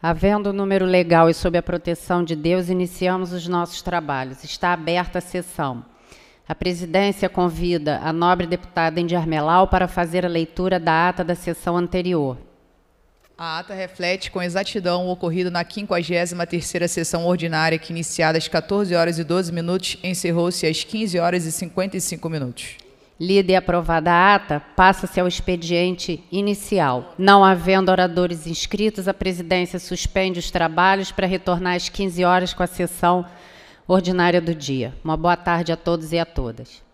Havendo o número legal e sob a proteção de Deus, iniciamos os nossos trabalhos. Está aberta a sessão. A presidência convida a nobre deputada Indy Armelau para fazer a leitura da ata da sessão anterior. A ata reflete com exatidão o ocorrido na 53ª sessão ordinária, que iniciada às 14 horas e 12 minutos, encerrou-se às 15 horas e 55 minutos. Lida e aprovada a ata, passa-se ao expediente inicial. Não havendo oradores inscritos, a presidência suspende os trabalhos para retornar às 15 horas com a sessão ordinária do dia. Uma boa tarde a todos e a todas.